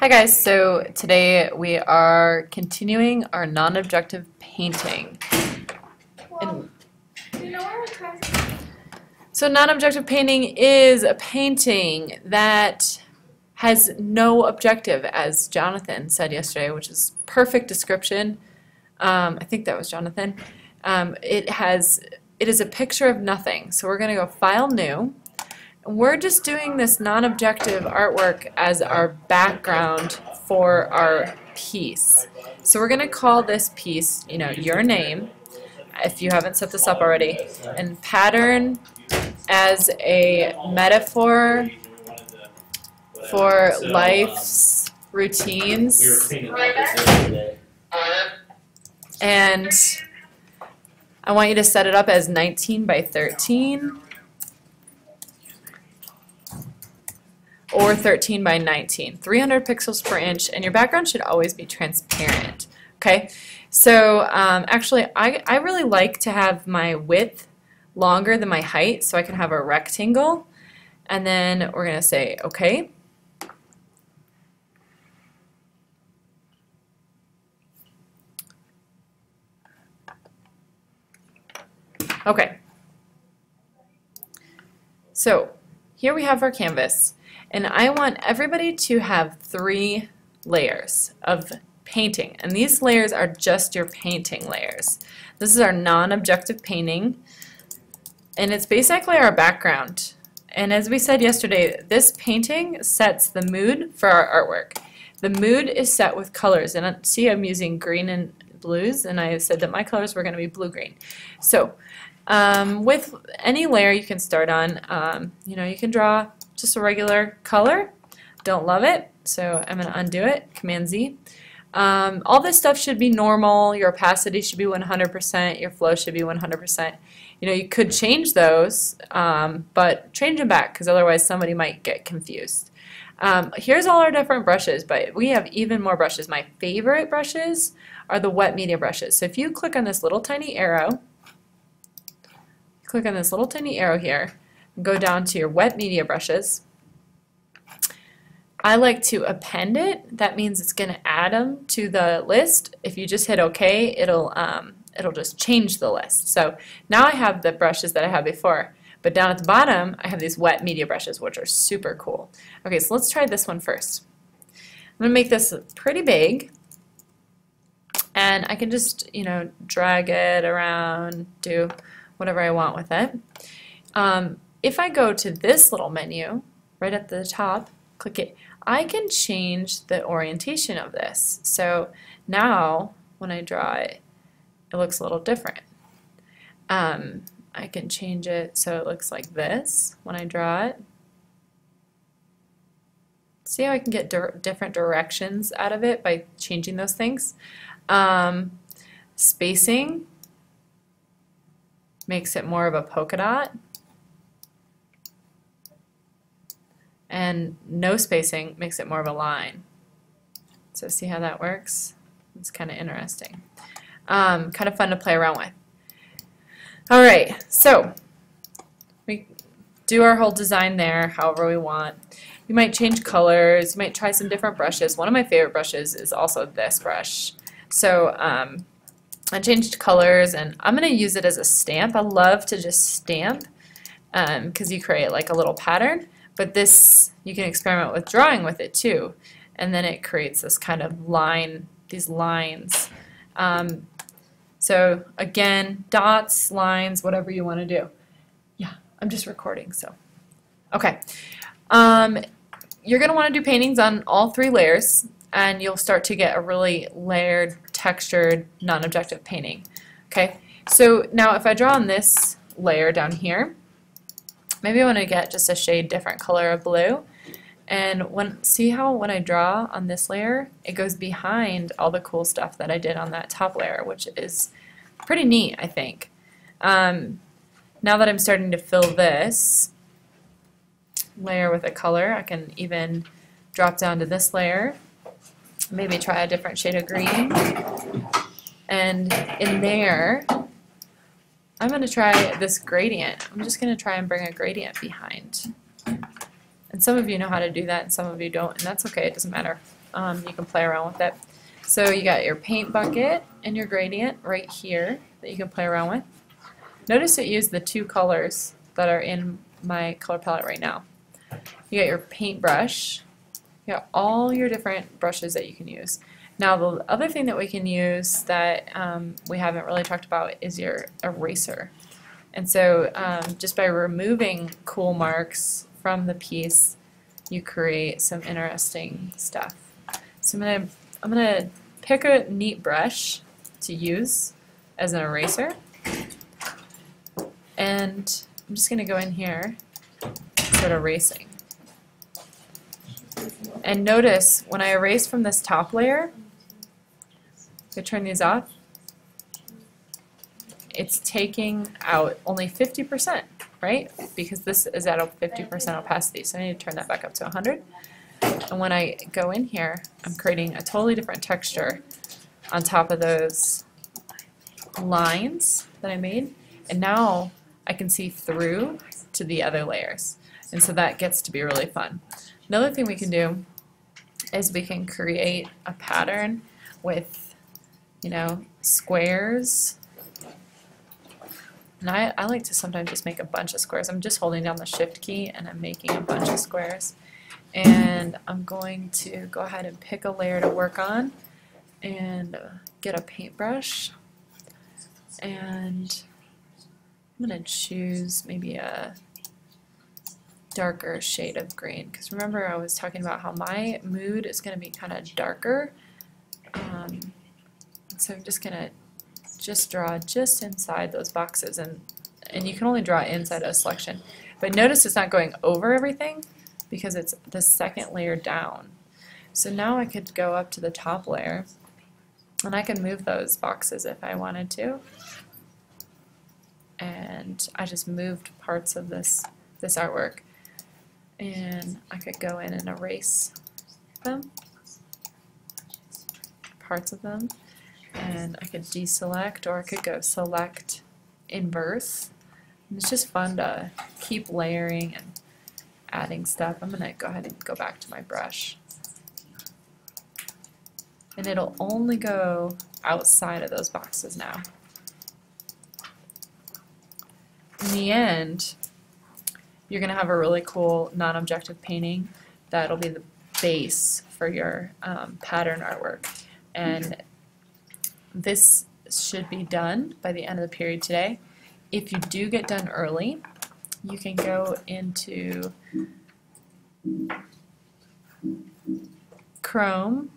Hi guys, so today we are continuing our non-objective painting. So non-objective painting is a painting that has no objective, as Jonathan said yesterday, which is perfect description. Um, I think that was Jonathan. Um, it has, it is a picture of nothing. So we're going to go File, New. We're just doing this non-objective artwork as our background for our piece. So we're going to call this piece, you know, your name, if you haven't set this up already, and pattern as a metaphor for life's routines. And I want you to set it up as 19 by 13 or 13 by 19, 300 pixels per inch, and your background should always be transparent. Okay, so um, actually, I, I really like to have my width longer than my height so I can have a rectangle. And then we're going to say OK. Okay. So here we have our canvas, and I want everybody to have three layers of painting, and these layers are just your painting layers. This is our non-objective painting, and it's basically our background. And as we said yesterday, this painting sets the mood for our artwork. The mood is set with colors, and uh, see I'm using green and blues, and I said that my colors were going to be blue-green. So um, with any layer you can start on, um, you know, you can draw just a regular color. Don't love it, so I'm going to undo it, Command Z. Um, all this stuff should be normal. Your opacity should be 100%. Your flow should be 100%. You know, you could change those, um, but change them back because otherwise somebody might get confused. Um, here's all our different brushes, but we have even more brushes. My favorite brushes are the wet media brushes. So if you click on this little tiny arrow, click on this little tiny arrow here, go down to your wet media brushes. I like to append it. That means it's going to add them to the list. If you just hit OK, it'll um, it'll just change the list. So now I have the brushes that I had before. But down at the bottom, I have these wet media brushes, which are super cool. Okay, so let's try this one first. I'm going to make this pretty big. And I can just, you know, drag it around, do whatever I want with it. Um, if I go to this little menu, right at the top, click it, I can change the orientation of this. So now, when I draw it, it looks a little different. Um, I can change it so it looks like this when I draw it. See how I can get dir different directions out of it by changing those things? Um, spacing makes it more of a polka dot. And no spacing makes it more of a line. So see how that works? It's kind of interesting. Um, kind of fun to play around with. All right, so we do our whole design there however we want. You might change colors, you might try some different brushes. One of my favorite brushes is also this brush. So um, I changed colors and I'm going to use it as a stamp. I love to just stamp because um, you create like a little pattern. But this, you can experiment with drawing with it too. And then it creates this kind of line, these lines. Um, so again, dots, lines, whatever you want to do. Yeah, I'm just recording, so. Okay. Um, you're going to want to do paintings on all three layers, and you'll start to get a really layered, textured, non-objective painting. Okay, so now if I draw on this layer down here, maybe I want to get just a shade different color of blue. And when see how when I draw on this layer, it goes behind all the cool stuff that I did on that top layer, which is pretty neat, I think. Um, now that I'm starting to fill this layer with a color, I can even drop down to this layer, maybe try a different shade of green. And in there, I'm going to try this gradient. I'm just going to try and bring a gradient behind. And some of you know how to do that and some of you don't, and that's okay, it doesn't matter. Um, you can play around with it. So you got your paint bucket and your gradient right here that you can play around with. Notice it used the two colors that are in my color palette right now. You got your paintbrush, you got all your different brushes that you can use. Now the other thing that we can use that um, we haven't really talked about is your eraser. And so um, just by removing cool marks from the piece, you create some interesting stuff. So I'm gonna I'm gonna pick a neat brush to use as an eraser, and I'm just gonna go in here, and start erasing. And notice when I erase from this top layer, I turn these off, it's taking out only 50%, right? Because this is at a 50% opacity, so I need to turn that back up to 100. And when I go in here, I'm creating a totally different texture on top of those lines that I made. And now I can see through to the other layers. And so that gets to be really fun. Another thing we can do is we can create a pattern with, you know, squares. And I, I like to sometimes just make a bunch of squares. I'm just holding down the shift key and I'm making a bunch of squares. And I'm going to go ahead and pick a layer to work on and uh, get a paintbrush. And I'm going to choose maybe a darker shade of green because remember I was talking about how my mood is going to be kind of darker um, so I'm just going to just draw just inside those boxes and and you can only draw inside a selection. But notice it's not going over everything because it's the second layer down. So now I could go up to the top layer and I can move those boxes if I wanted to. And I just moved parts of this this artwork. And I could go in and erase them, parts of them, and I could deselect or I could go select inverse. And it's just fun to keep layering and adding stuff. I'm going to go ahead and go back to my brush. And it'll only go outside of those boxes now. In the end, you're going to have a really cool non-objective painting that'll be the base for your um, pattern artwork. And this should be done by the end of the period today. If you do get done early, you can go into Chrome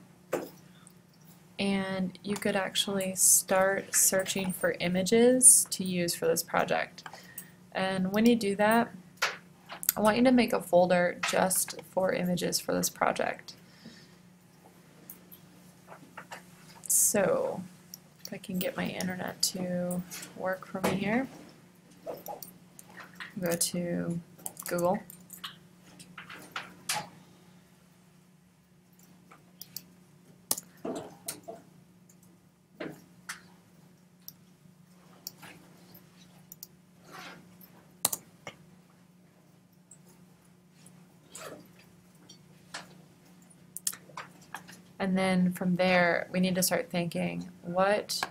and you could actually start searching for images to use for this project. And when you do that, I want you to make a folder just for images for this project. So, if I can get my internet to work for me here, go to Google. And then from there, we need to start thinking, what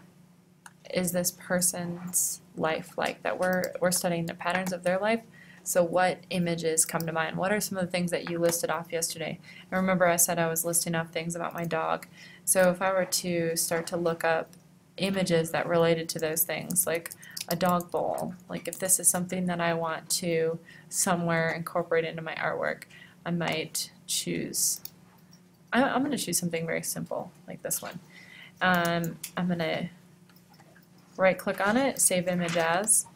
is this person's life like? That we're, we're studying the patterns of their life. So what images come to mind? What are some of the things that you listed off yesterday? And remember I said I was listing off things about my dog. So if I were to start to look up images that related to those things, like a dog bowl, like if this is something that I want to somewhere incorporate into my artwork, I might choose I, I'm going to choose something very simple, like this one. Um, I'm going to right click on it, save image as,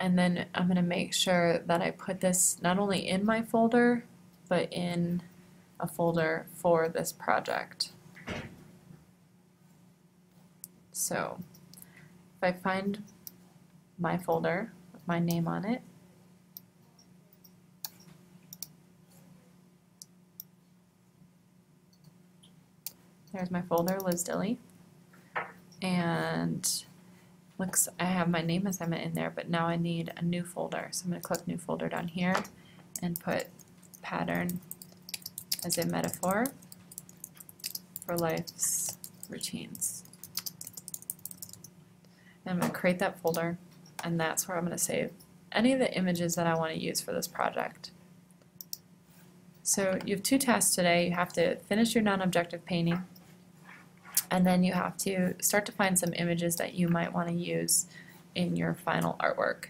and then I'm going to make sure that I put this not only in my folder, but in a folder for this project. So if I find my folder with my name on it, There's my folder, Liz Dilley. And looks, I have my name assignment in there, but now I need a new folder. So I'm going to click new folder down here and put pattern as a metaphor for life's routines. And I'm going to create that folder, and that's where I'm going to save any of the images that I want to use for this project. So you have two tasks today. You have to finish your non-objective painting, and then you have to start to find some images that you might want to use in your final artwork.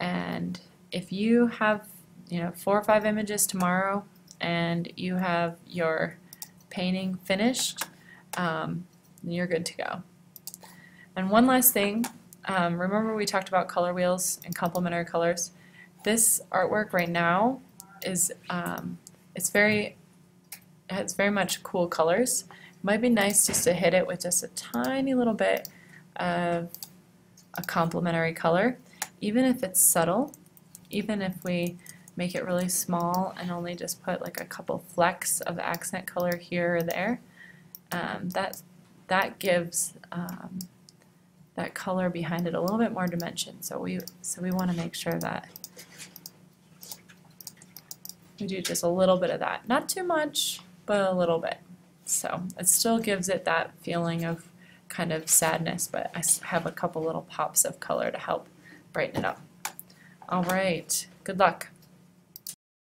And if you have, you know, four or five images tomorrow, and you have your painting finished, um, you're good to go. And one last thing, um, remember we talked about color wheels and complementary colors? This artwork right now is, um, it's very, it's very much cool colors. Might be nice just to hit it with just a tiny little bit of a complementary color, even if it's subtle, even if we make it really small and only just put like a couple flecks of accent color here or there, um, that, that gives um, that color behind it a little bit more dimension. So we, so we want to make sure that we do just a little bit of that. Not too much, but a little bit. So it still gives it that feeling of kind of sadness, but I have a couple little pops of color to help brighten it up. All right, good luck.